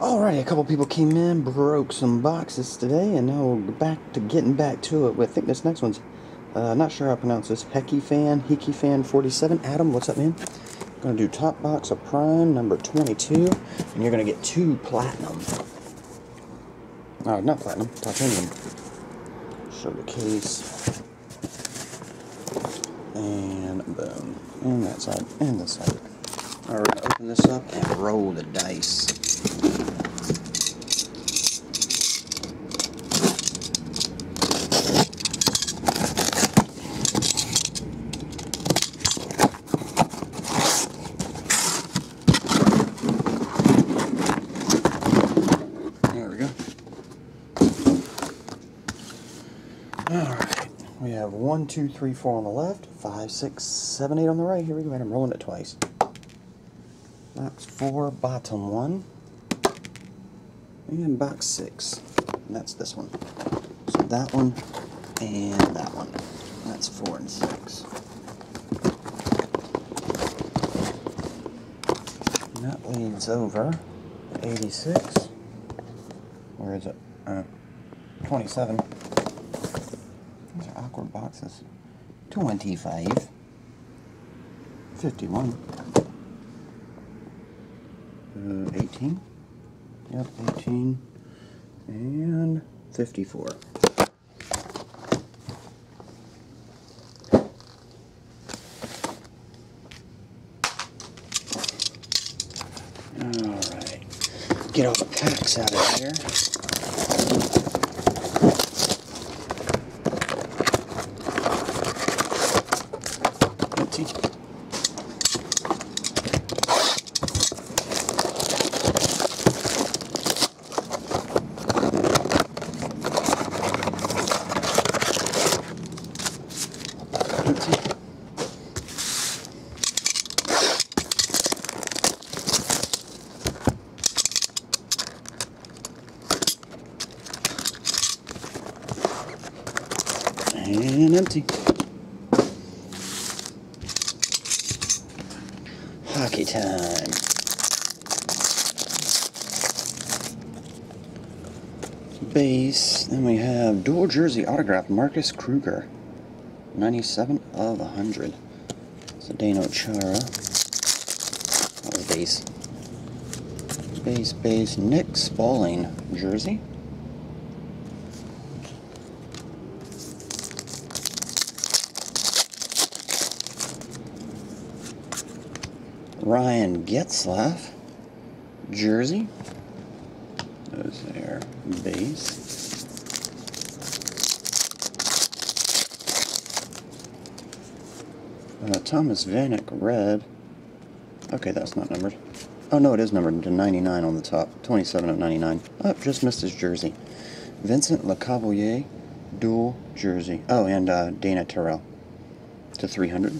Alrighty, a couple people came in, broke some boxes today, and now we're back to getting back to it. I think this next one's, uh, not sure how to pronounce this, Hecky Fan, Hickey Fan 47. Adam, what's up, man? Gonna do top box of Prime, number 22, and you're gonna get two platinum. Oh, not platinum, titanium. Show the case. And boom. And that side, and this side. Alright, open this up and roll the dice. There we go. Alright. We have one, two, three, four on the left, five, six, seven, eight on the right. Here we go, and I'm rolling it twice. Box four, bottom one. And box six. And that's this one. So that one and that one. That's four and six. And that leads over 86. Where is it? Uh, 27. Awkward boxes. 25. 51. Uh, 18. Yep, 18. And 54. Alright. Get all the packs out of here. Empty. And empty. Hockey time. Base. Then we have dual jersey autograph Marcus Kruger. 97 of 100. Zdeno Chara. That was base. Base, base. Nick Spaling jersey. Ryan Getzlaf, jersey. Those there, base. Uh, Thomas Vanek, red. Okay, that's not numbered. Oh, no, it is numbered to 99 on the top. 27 of 99. Oh, just missed his jersey. Vincent Lecavalier, dual jersey. Oh, and uh, Dana Tyrell to 300.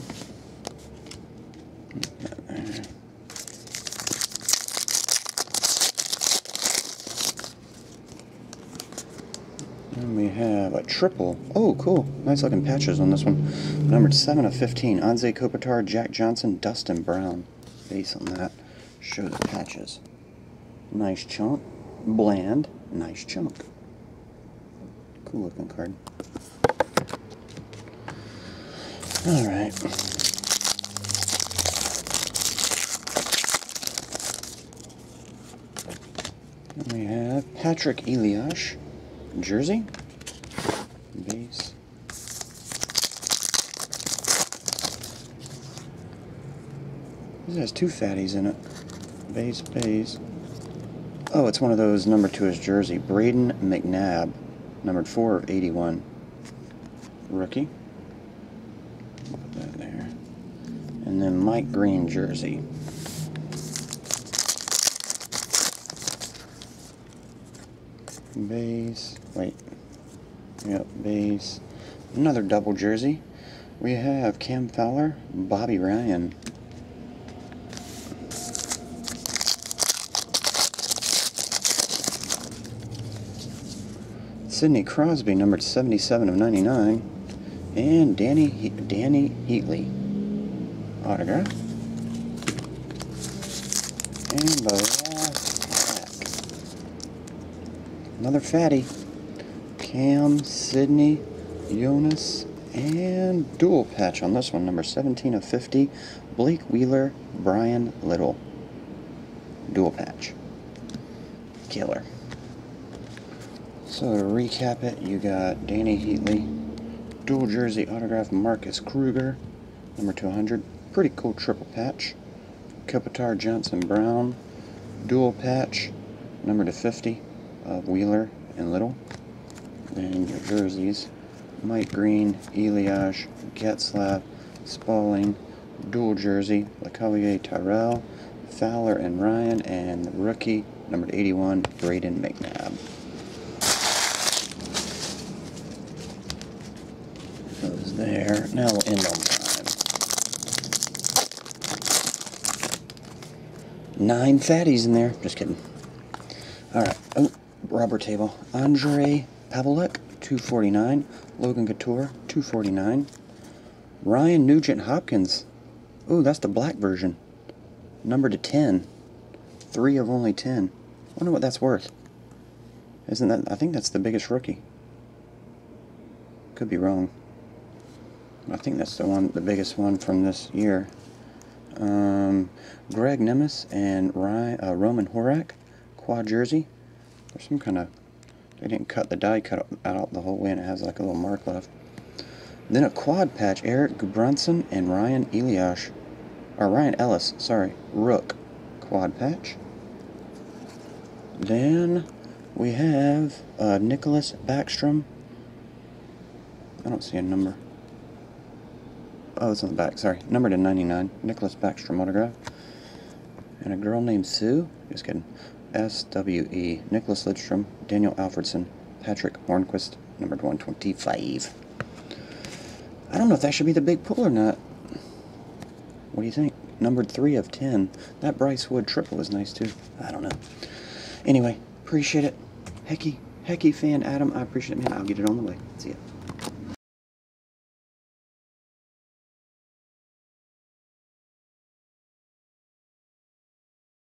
And we have a triple. Oh, cool. Nice looking patches on this one. Numbered 7 of 15. Anze Kopitar, Jack Johnson, Dustin Brown. Base on that. Show the patches. Nice chunk. Bland. Nice chunk. Cool looking card. Alright. We have Patrick Elias, jersey, base. This has two fatties in it. Base, base. Oh, it's one of those number to his jersey. Brayden McNabb, numbered 4 of 81. Rookie. Put that there. And then Mike Green jersey. Base. Wait. Yep, base. Another double jersey. We have Cam Fowler, Bobby Ryan. Sidney Crosby, numbered 77 of 99. And Dany he Dany Heatley. Autograph. And the last. Another fatty. Cam, Sydney, Jonas, and dual patch on this one, number 17 of 50. Blake Wheeler, Bryan Little. Dual patch. Killer. So to recap it, you got Dany Heatley, dual jersey autograph Marcus Kruger, number 200. Pretty cool triple patch. Kopitar Johnson Brown, dual patch, number to 50 of Wheeler and Little. Then your jerseys, Mike Green, Elias, Getzlaf, Spaling, dual jersey, LeCavalier Tyrell, Fowler and Ryan, and the rookie, number 81, Brayden McNabb. Goes there. Now we'll end on time. Nine fatties in there. Just kidding. Alright. Oh, rubber table. Andre Pavelec, 249. Logan Couture, 249. Ryan Nugent Hopkins. Ooh, that's the black version. Number to 10. Three of only 10. I wonder what that's worth. Isn't that, I think that's the biggest rookie. Could be wrong. I think that's the one, the biggest one from this year. Um, Greg Nemisz and Ryan, uh, Roman Horak, quad jersey. There's some kind of, they didn't cut the die cut out the whole way and it has like a little mark left. Then a quad patch, Eric Brunson and Ryan Elias, or Ryan Ellis, sorry, Rook, quad patch. Then we have uh, Nicholas Backstrom. I don't see a number. Oh, it's on the back. Sorry. Number to 99. Nicholas Backstrom autograph. And a girl named Sue. Just kidding. S-W-E. Nicholas Lidstrom. Daniel Alfredsson. Patrick Hornqvist. Numbered 125. I don't know if that should be the big pull or not. What do you think? Numbered 3 of 10. That Bryce Wood triple is nice too. I don't know. Anyway, appreciate it. Hecky, Hecky fan Adam, I appreciate it, man. I'll get it on the way. See ya.